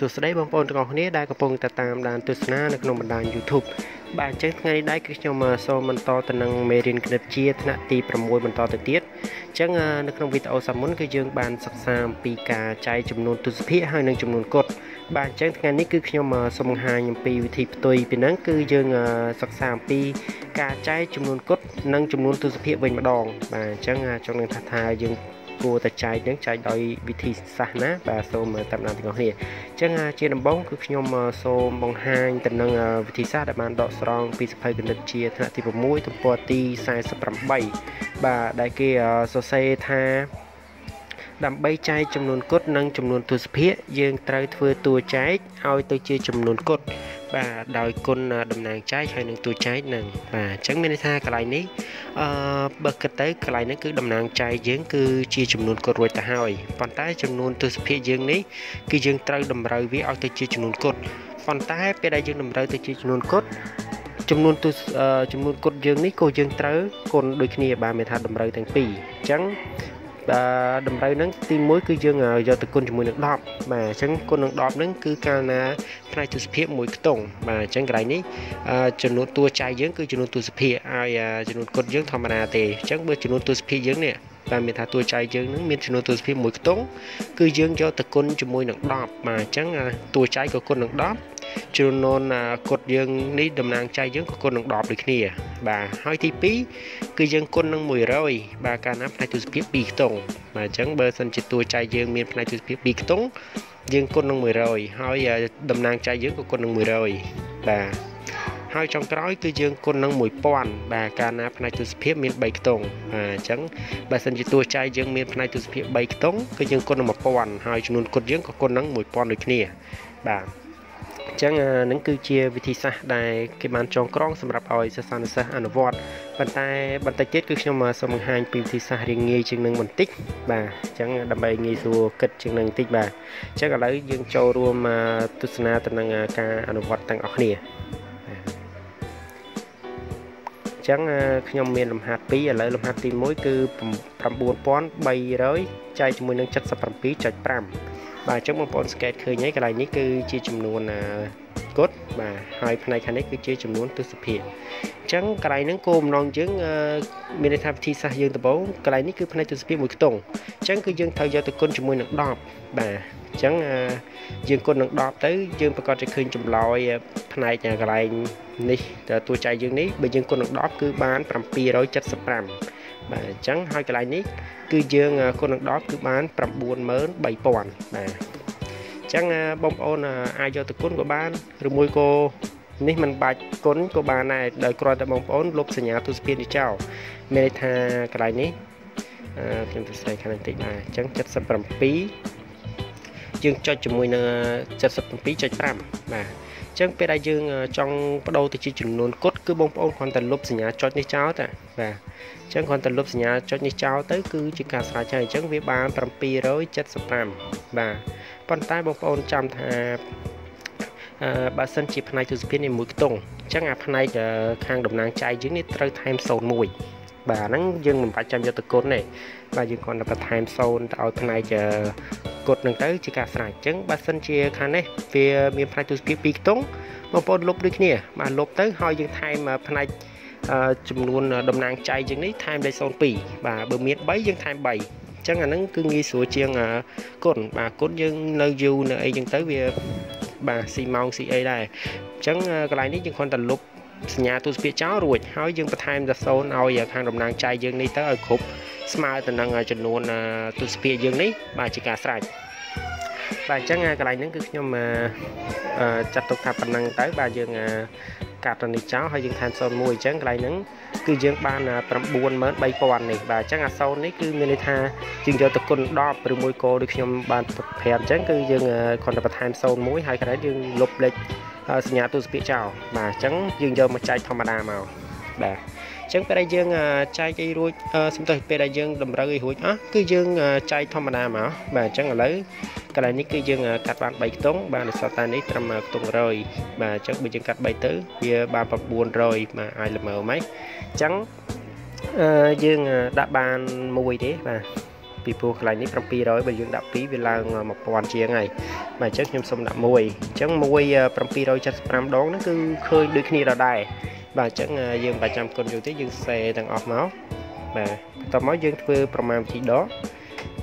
សួស្តីបងប្អូនទាំងអស់គ្នាដែលកំពុងតែតាមដានទស្សនានៅក្នុងបណ្ដាញ YouTube បាទអញ្ចឹងថ្ងៃនេះដែរគឺខ្ញុំសូមបន្តទៅនឹងមេរៀនគណិតជាថ្នាក់ទី6បន្តទៅទៀតអញ្ចឹងនៅក្នុងវីដេអូសាមុនគឺយើងបានសិក្សាអំពីការចែកចំនួនទស្សភាគហើយនិងចំនួនគត់បាទអញ្ចឹងថ្ងៃនេះគឺខ្ញុំសូមបង្ហាញអំពីវិធីផ្ទុយពីហ្នឹងគឺយើងសិក្សាអំពីការចែកចំនួនគត់និងចំនួនទស្សភាគវិញម្ដងបាទអញ្ចឹងចង់នឹងថាថាយើង គួរតែចែកនឹងចែកដោយវិធីសាស្ត្រណាបាទសូមតាមដានទាំងអស់គ្នាអញ្ចឹងជាដំបូងគឺខ្ញុំសូមបង្ហាញទៅនឹងវិធីសាស្ត្រដែលបានដកស្រង់ពីសភៅគណិតជាថ្នាក់ទី6ទំព័រទី48បាទដែលគេសរសេរថាដើម្បីចែកចំនួនគត់និងចំនួនទស្សភាគយើងត្រូវធ្វើតួចែកឲ្យទៅជាចំនួនគត់ បាទដោយគុណតំណាងចែកហើយនឹងតួចែកនឹងបាទអញ្ចឹងមានន័យថាកន្លែងនេះអឺបើគិតទៅកន្លែងនេះគឺតំណាងចែកយើងគឺជាចំនួនគត់រួចទៅហើយប៉ុន្តែចំនួនទស្សភាគយើងនេះគឺយើងត្រូវតម្រូវវាឲ្យទៅជាចំនួនគត់ប៉ុន្តែពេលដែលយើងតម្រូវទៅជាចំនួនគត់ចំនួនទស្សចំនួនគត់យើងនេះក៏យើងត្រូវគុណដូចគ្នាបាទមានថាតម្រូវទាំងពីរអញ្ចឹងបាទ តម្រូវហ្នឹងទី1គឺយើងយកទៅគុណជាមួយនឹង10បាទអញ្ចឹងគុណនឹង10ហ្នឹងគឺកាលណាផ្នែកទស្សភាពមួយខ្ទង់បាទអញ្ចឹងកន្លែងនេះចំនួនតួចៃយើងគឺចំនួនទស្សភាហើយចំនួនគុណយើងធម្មតាទេអញ្ចឹងបើចំនួនទស្សភាយើងនេះតាមមានថាតួចៃយើងនឹងមានចំនួនទស្សភាពមួយខ្ទង់គឺយើងយកទៅគុណជាមួយនឹង10បាទអញ្ចឹងតួចៃក៏គុណនឹង10 ចំនួនគត់យើងនេះតំណាងចៃយើងក៏គុណនឹង10ដូចគ្នា បាទហើយទី2គឺយើងគុណនឹង100បាទកាលណាផ្នែកទស្សភាព2ខ្ទង់បាទអញ្ចឹងបើសិនជាតួចៃយើងមានផ្នែកទស្សភាព2ខ្ទង់យើងគុណនឹង100ហើយតំណាងចៃយើងក៏គុណនឹង100បាទហើយចុងក្រោយគឺយើងគុណនឹង1000បាទកាលណាផ្នែកទស្សភាពមាន3ខ្ទង់បាទអញ្ចឹងបើសិនជាតួចៃយើងមានផ្នែកទស្សភាព3ខ្ទង់គឺយើងគុណនឹង1000ហើយចំនួនគុណយើងក៏គុណនឹង1000ដូចគ្នាបាទអញ្ចឹងនឹងគឺជាវិធីសាស្ត្រដែលគេបានចងក្រងសម្រាប់ឲ្យសិស្សានុសិស្សអនុវត្តប៉ុន្តែបន្តិចទៀតគឺខ្ញុំសូមបង្ហាញពីវិធីសាស្ត្ររៀងងាយជាងនឹងបន្តិចបាទអញ្ចឹងដើម្បីងាយស្រួលគិតជាងនឹងបន្តិចបាទអញ្ចឹងឥឡូវយើងចូលរួមទស្សនាទៅនឹងការអនុវត្តទាំងអស់គ្នាអញ្ចឹងខ្ញុំមានលំហាត់2ឥឡូវលំហាត់ទី1គឺ9300ចែកជាមួយនឹង77.5 បាទអញ្ចឹងបងប្អូនសង្កេតឃើញហើយកន្លែងនេះគឺជាចំនួនគត់បាទហើយផ្នែកខាងនេះគឺជាចំនួនទស្សភាគអញ្ចឹងកន្លែងហ្នឹងគោលបំណងយើងមានន័យថាវិធីសាស្ត្រយើងដំបូងកន្លែងនេះគឺផ្នែកទស្សភាគមួយខ្ទង់អញ្ចឹងគឺយើងត្រូវយកទៅគុណជាមួយនឹង10បាទអញ្ចឹងយើងគុណនឹង10ទៅយើងប្រកាសជាឃើញចម្លើយផ្នែកកន្លែងនេះតួចៃយើងនេះបើយើងគុណនឹង10គឺបាន775 បាទអញ្ចឹងហើយកន្លែងនេះគឺយើងគុណនឹង10គឺបាន93000បាទអញ្ចឹងបងប្អូនអាចយកទៅគុណក៏បានឬមួយក៏នេះมันបាច់គុណក៏បានដែរដោយគ្រាន់តែបងប្អូនលុបសញ្ញាទស្សភានេះចោលមានន័យថាកន្លែងនេះខ្ញុំទៅស្រីខាងនេះតិចបាទអញ្ចឹង77យើងចុចជាមួយនឹង77.5បាទ ចឹងពេលដែលយើងចង់បដូរទៅជាចំនួនគត់គឺបងប្អូនគ្រាន់តែលុបសញ្ញាចុចនេះចោលតាបាទអញ្ចឹងគ្រាន់តែលុបសញ្ញាចុចនេះចោលទៅគឺជាការស្រេចហើយអញ្ចឹងវាបាន775បាទប៉ុន្តែបងប្អូនចាំថាអឺបើសិនជាផ្នែកទស្សនវិជ្ជានេះមួយខ្ទង់អញ្ចឹងអាផ្នែកខាងតំណាងចៃយើងនេះត្រូវថែម01បាទហ្នឹងយើងមិនបាច់ចាំយកទៅគុណទេបាទយើងគ្រាន់តែបន្ថែម0ទៅឲ្យផ្នែក គុតនឹងទៅជាការស្រេចអញ្ចឹងបើសិនជាខាងនេះវាមានផ្នែកទស្សនវិជ្ជា2ខ្ទង់បងប្អូនលុបដូចគ្នាបាទលុបទៅហើយយើងថែមផ្នែកចំនួនតំណាងចៃជាងនេះថែមលេខ02បាទបើមាន3យើងថែម3ចឹងអាហ្នឹងគឺងាយស្រួលជាងគុណបាទគុណយើងនៅយូរនៅអីចឹងទៅវាបាទស៊ីម៉ោងស៊ីអីដែរអញ្ចឹងកន្លែងនេះយើងគ្រាន់តែលុបសញ្ញាទូស្ពាកចោលរួចហើយយើងបន្ថែមតែសូនឲ្យខាងតំណាងចៃយើងនេះទៅឲ្យគ្រប់ស្មើទៅនឹងចំនួនទូស្ពាកយើងនេះបាទជាការស្រេច បាទអញ្ចឹងកន្លែងហ្នឹងគឺខ្ញុំចាត់ទុកថាប៉ុណ្ណឹងទៅបាទយើងកាត់ទៅនេះចោលហើយយើងថែម01អញ្ចឹងកន្លែងហ្នឹងគឺយើងបាន93000នេះបាទអញ្ចឹងអាសូននេះគឺមានន័យថាយើងយកទៅគុណ10ឬមួយគោដូចខ្ញុំបានប្រាប់អញ្ចឹងគឺយើងគ្រាន់តែបន្ថែម01ហើយក្រោយយើងលុបលេខសញ្ញាទូសភាគចោលបាទអញ្ចឹងយើងយកមកចែកធម្មតាមកបាទ អញ្ចឹងពេលដែលយើងចែកអីរួចសំទោសពេលដែលយើងតម្រូវអីរួចអស់គឺយើងចែកធម្មតាមកបាទអញ្ចឹងឥឡូវកន្លែងនេះគឺយើងកាត់បាន3ខ្ទង់បាទដោយសារតែនេះត្រឹមខ្ទង់100បាទអញ្ចឹងបើយើងកាត់3ទៅវាបាន900បាទឲ្យល្មើហ្មងអញ្ចឹងយើងដាក់បាន1ទេបាទពីព្រោះកន្លែងនេះ700បើយើងដាក់2វាឡើង1000ជាងហើយបាទអញ្ចឹងខ្ញុំសុំដាក់1អញ្ចឹង1 775ដងហ្នឹងគឺឃើញដូចគ្នាដដែល បាទអញ្ចឹងយើងមិនបាច់ចាំគុណយូរទេយើងសេទាំងអស់មកបាទបន្ទាប់មកយើងធ្វើប្រមាណវិធីដក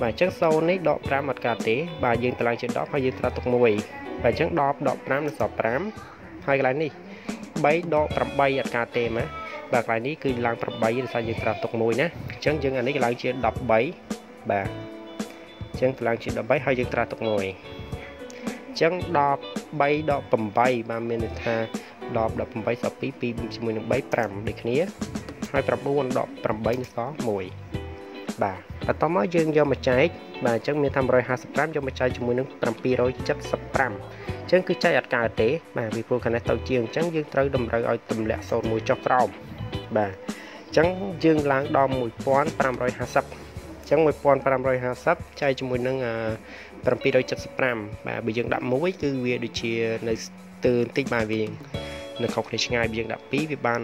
បាទអញ្ចឹង0នេះដក5អត់កើតទេ បាទយើងតម្លៃជា10ហើយយើងត្រាទុក1បាទអញ្ចឹង10ដក5នឹងសល់5ហើយកន្លែងនេះ3ដក8អត់កើតទេណាបាទកន្លែងនេះគឺឡើង8ដោយសារយើងត្រាទុក1ណាអញ្ចឹងយើងអានេះឡើងជា13បាទអញ្ចឹងឡើងជា13ហើយយើងត្រាទុក1អញ្ចឹង13ដក8បាទមានន័យថា 10 18សល់2 2ជាមួយនឹង3 5ដូចគ្នាហើយ9ដក8នេះសល់1បាទបន្តមកយើងយកមកចែកបាទអញ្ចឹងមានថា155យកមកចែកជាមួយនឹង775អញ្ចឹងគឺចែកអត់កើតទេបាទពីព្រោះខណៈទៅជាងអញ្ចឹងយើងត្រូវតម្រូវឲ្យទម្លាក់01ចុះក្រោមបាទអញ្ចឹងយើងឡើងដល់1550អញ្ចឹង1550ចែកជាមួយនឹង775បាទបើយើងដាក់1គឺវាដូចជានៅស្ទើរបន្តិចបាទវា នៅខុសគ្នាឆ្ងាយបើយើងដាក់2វាបាន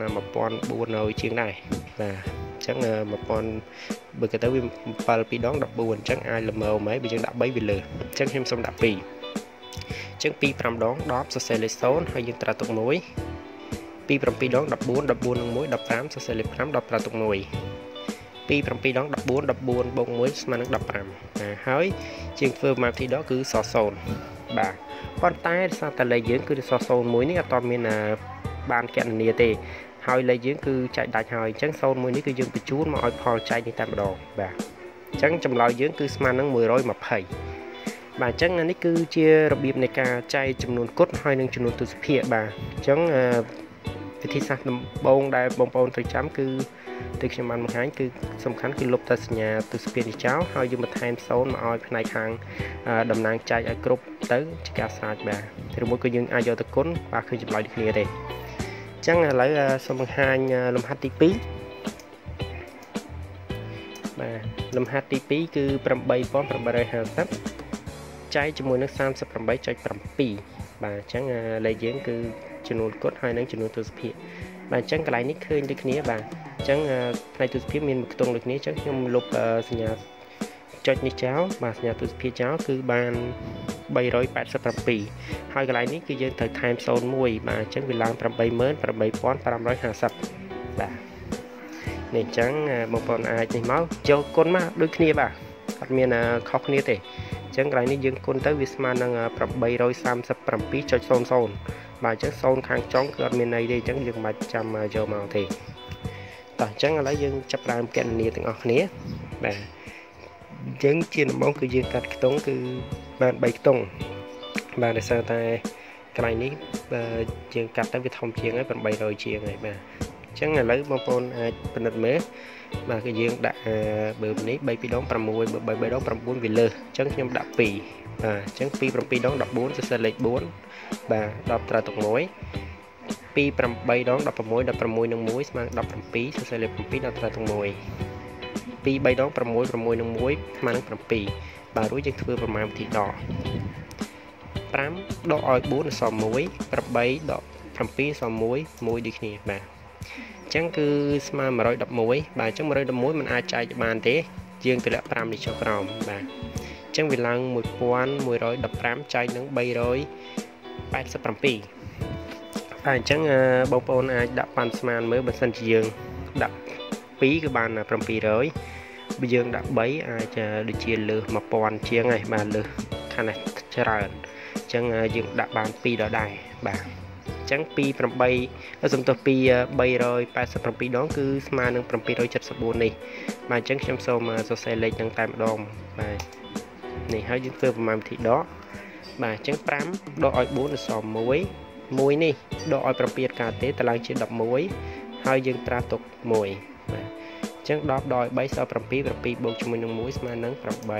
1400ជាងដែរបាទអញ្ចឹង1000បើគេទៅវា7 2ដង14អញ្ចឹងអាចល្មមហើយបើយើងដាក់3វាលើអញ្ចឹងខ្ញុំសុំដាក់2អញ្ចឹង2 5ដង10សរសេរលេខ0ហើយយើងត្រាទុក1 2 7ដង14 14នឹង1 15សរសេរលេខ5 10ត្រាទុក1 2 7ដង14 14បូក1ស្មើនឹង15ណាហើយជាងធ្វើមកទីដកគឺស0 បាទប៉ុន្តែដោយសារតែលេខយើងគឺស01នេះអត់មានបានកណនាទេហើយលេខយើងគឺចែកដាច់ហើយអញ្ចឹង01នេះគឺយើងបញ្ជូនមកឲ្យផលចែកនេះតែម្ដងបាទអញ្ចឹងចម្លើយយើងគឺស្មើនឹង120បាទអញ្ចឹងនេះគឺជារបៀបនៃការចែកចំនួនគុតហើយនិងចំនួនទស្សភាគបាទអញ្ចឹង វិធីសាស្ត្រដំបូងដែលបងប្អូនត្រូវចាំគឺដូចខ្ញុំបានបង្ហាញគឺសំខាន់គឺលុបតែសញ្ញាទស្សភាគនេះចោលហើយយើងបន្ថែម0មកឲ្យផ្នែកខាងតំណាងចែកឲ្យគ្រប់ទៅជាការស្រាវបាទឬមួយក៏យើងអាចយកទៅគុណបាទគឺចម្លើយដូចគ្នាទេអញ្ចឹងឥឡូវសូមបង្ហាញលំហាត់ទី2បាទលំហាត់ទី2គឺ8850ចែកជាមួយនឹង38.7បាទអញ្ចឹងលេខយើងគឺ ចំនួនគុតហើយនិងចំនួនទស្សភាគបាទអញ្ចឹងកន្លែងនេះឃើញដូចគ្នាបាទអញ្ចឹងផ្នែកទស្សភាគមានមួយខ្ទង់ដូចគ្នាអញ្ចឹងខ្ញុំលុបសញ្ញាចុចនេះចោលបាទសញ្ញាទស្សភាគចោលគឺបាន387ហើយកន្លែងនេះគឺយើងត្រូវថែម01បាទអញ្ចឹងវាឡើង88550បាទនេះអញ្ចឹងបងប្អូនអាចនេះមកចូលគុណមកដូចគ្នាបាទអត់មានខុសគ្នាទេ អញ្ចឹងកន្លែងនេះយើងគុណទៅវាស្មើនឹង837.00បាទអញ្ចឹង0ខាងចុងគឺអត់មានន័យទេអញ្ចឹងយើងមិនបាច់ចាំយកមកទេតោះអញ្ចឹងឥឡូវយើងចាប់ផ្ដើមកណនាទាំងអស់គ្នាបាទអញ្ចឹងជាដំបូងគឺយើងកាត់ខ្ទង់គឺបាន3ខ្ទង់បាទដោយសារតែកន្លែងនេះបើយើងកាត់ទៅវាធំជាងហើយ800ជាងហើយបាទអញ្ចឹងឥឡូវបងប្អូនអាចពិនិត្យមើលបាទគឺយើងដាក់បើនេះ3 2ដង6បើ3 3ដង9វាលើសអញ្ចឹងខ្ញុំដាក់2បាទអញ្ចឹង2 7ដង14សរសេរលេខ4បាទ10ត្រូវទុក1 2 8ដង16 16នឹង1ស្មើ17សរសេរលេខ7ដល់ត្រូវទុក1 2 3ដង6 6នឹង1ស្មើនឹង7បាទរួចយើងធ្វើប្រមាណវិធីដក5ដកឲ្យ4សល់1 8ដក7សល់1 1ដូចគ្នាបាទអញ្ចឹងគឺស្មើ111បាទអញ្ចឹង111มันអាចចែកបានទេយើងទម្លាក់5នេះចុះក្រោមបាទអញ្ចឹងវាឡើង1115ចែកនឹង387បាទអញ្ចឹងបងប្អូនអាចដាក់ប៉ាន់ស្មានមើលបើសិនជាយើងដាក់2គឺបាន700បើយើងដាក់3អាចដូចជាលើស1000ជាងហើយបាទលើសខាងនេះច្រើនអញ្ចឹងយើងដាក់បាន2ដដែលបាទ ចឹងពី8សំទោសពី387ដងគឺស្មើនឹង774នេះបាទអញ្ចឹងខ្ញុំសូមសរសេរលេខនឹងតែម្ដងបាទនេះហើយយើងធ្វើប្រមាណវិធីដកបាទអញ្ចឹង5ដកឲ្យ4អស1 1នេះដកឲ្យ7កើតទេតឡើងជា11ហើយយើងត្រាទុក1បាទអញ្ចឹង10ដកឲ្យ3សល់7 7បូកជាមួយនឹង1ស្មើនឹង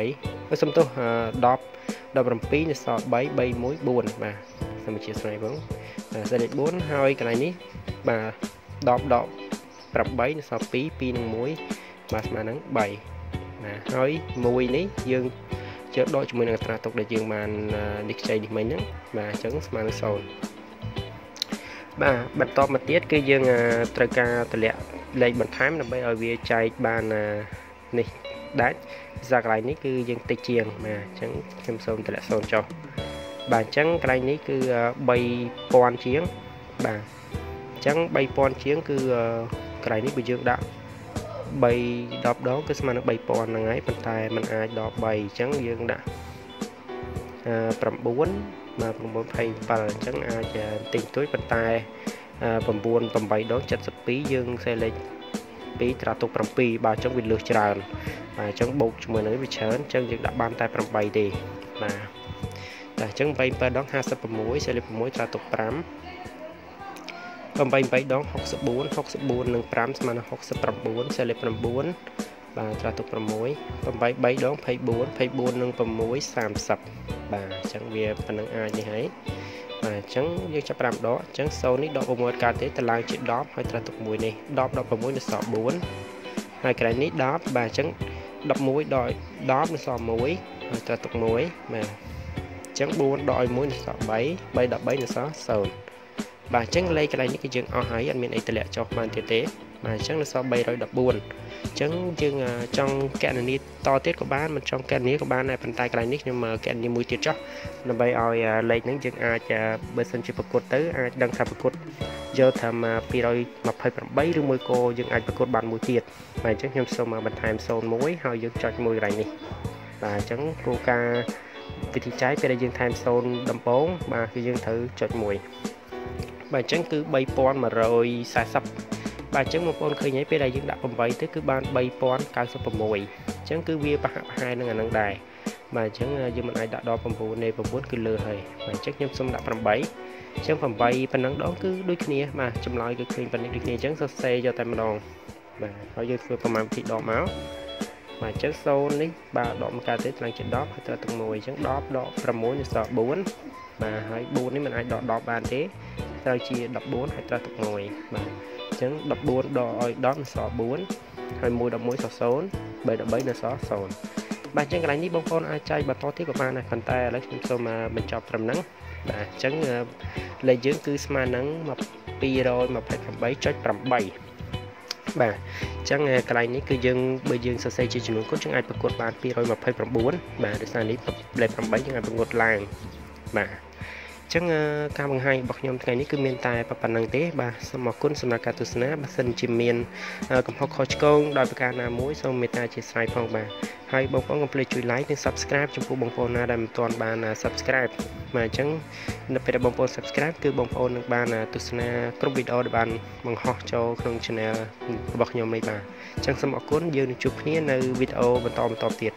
8សំទោស10 17នេះសល់3 3 1 4បាទសូមអធិស្ឋានបងសេលេខ4ហើយកន្លែងនេះបាទ10ដក8នៅសល់2 2នឹង1បាទស្មើនឹង3បាទហើយ1នេះយើងជើដកជាមួយនឹងអត្រាទុកដែលយើងបាននេះខ្ចីនេះមិញហ្នឹងបាទអញ្ចឹងស្មើនឹង0បាទបន្តមកទៀតគឺយើងត្រូវការតម្លាក់ លេខបន្ថែមដើម្បីឲ្យវាចែកបាននេះដាច់ភាសាកន្លែងនេះគឺយើងតិចជាងបាទអញ្ចឹងខ្ញុំសូមតម្លាក់សូនចុះបាទអញ្ចឹងកន្លែងនេះគឺ3000ជាងបាទអញ្ចឹង3000ជាងគឺកន្លែងនេះបើយើងដាក់3 10ដងគឺស្មើនឹង3000ហ្នឹងហើយប៉ុន្តែมันអាចដល់3អញ្ចឹងយើងដាក់9មក927អញ្ចឹងអាចទិញទួយប៉ុន្តែ 9 8ដង72យើងសេលេខ2ត្រាទុក7បាទអញ្ចឹងវាលើសច្រើនបាទអញ្ចឹងបូកជាមួយនឹងវាច្រើនអញ្ចឹងយើងដាក់បានតែ8ទេបាទតែអញ្ចឹង8 7ដង56សេលេខ6ត្រាទុក5 8 8ដង64 64និង5ស្មើនឹង69សេលេខ9បាទត្រាទុក6 8 3ដង24 24និង6 30បាទអញ្ចឹងវាប៉ុណ្ណឹងអាចនេះហើយ បាទអញ្ចឹងយើងចាប់5ដកអញ្ចឹង0នេះដក6កើតទេតឡើងជា10ហើយត្រាទុក1នេះ10 16នៅសល់4ហើយកន្លែងនេះ10បាទអញ្ចឹង11ដក10នៅសល់1ហើយត្រាទុក1បាទអញ្ចឹង4ដកឲ្យ1នៅសល់3 3 13នៅសល់0បាទអញ្ចឹងលេខកន្លែងនេះគឺយើងអស់ហើយអត់មានអីតម្លាក់ចុះបានទៀតទេ បាទអញ្ចឹងនៅសល់314អញ្ចឹងយើងចង់កណនីតទៀតក៏បានមិនចង់កណនីក៏បានដែរប៉ុន្តែកន្លែងនេះខ្ញុំកណនីមួយទៀតចុះដើម្បីឲ្យលេខហ្នឹងយើងអាចបើសិនជាប្រកួតទៅអាចដឹងថាប្រកួតយកត្រឹម228ឬមួយក៏យើងអាចប្រកួតបានមួយទៀតបាទអញ្ចឹងខ្ញុំសូមបន្ថែម01ហើយយើងចុចមួយកន្លែងនេះបាទអញ្ចឹងគោលការណ៍វិធីចែកពេលដែលយើងថែម0ដំបូងបាទគឺយើងត្រូវចុចមួយបាទអញ្ចឹងគឺ3140 បាទអញ្ចឹងបងប្អូនឃើញហើយពេលដែលយើងដាក់8ទៅគឺបាន3096អញ្ចឹងគឺវាប្រហាក់ប្រហែលនឹងអានឹងដែរបាទអញ្ចឹងយើងមិនអាចដាក់ដល់9ទេ9គឺលើហើយបាទអញ្ចឹងខ្ញុំសុំដាក់8អញ្ចឹង8ប៉ុណ្ណឹងដងគឺដូចគ្នាបាទចម្លើយគឺឃើញប៉ុណ្ណេះដូចគ្នាអញ្ចឹងសរសេរយកតែម្ដងបាទហើយយើងធ្វើប្រមាណវិធីដកមកបាទអញ្ចឹង0នេះបាទដកមកកើតទេថ្លៃជា10ហើយត្រូវទាំង1អញ្ចឹង10ដក6នៅសល់4បាទហើយ4នេះមិនអាចដក10បានទេត្រូវជា14ហើយត្រូវទឹក1បាទអញ្ចឹង14ដកឲ្យ10នៅសល់4ហើយ1 11សល់0 3 13នៅសល់0បាទអញ្ចឹងកន្លែងនេះបងប្អូនអាចចែកបន្តទៀតក៏បានដែរប៉ុន្តែឥឡូវខ្ញុំសូមបញ្ចប់ត្រឹមហ្នឹងបាទអញ្ចឹងលេខយើងគឺស្មើនឹង228.8បាទអញ្ចឹងកន្លែងនេះគឺយើងបើយើងសរសេរជាចំនួនគុណយើងអាចប្រកួតបាន229បាទដោយសារនេះលេខ8យើងអាចប្រកួតឡើងបាទ ចឹងការបង្ហាញរបស់ខ្ញុំថ្ងៃនេះគឺមានតែប៉ុណ្្នឹងទេបាទសូមអរគុណសម្រាប់ការទស្សនាបើសិនជាមាន កំហុសខុសឆ្គងដោយប្រការណាមួយសូមមេត្តាអធិស្ឋានផងបាទហើយបងប្អូនកុំភ្លេចជួយ like និង subscribe ចំពោះបងប្អូនណាដែលមិនទាន់បាន subscribe បាទអញ្ចឹងនៅពេលដែលបងប្អូន subscribe គឺបងប្អូននឹងបានទស្សនាគ្រប់វីដេអូដែលបានបង្ហោះចូលក្នុង channel របស់ខ្ញុំនេះបាទអញ្ចឹងសូមអរគុណយើងនឹងជួបគ្នានៅវីដេអូបន្តបន្តទៀត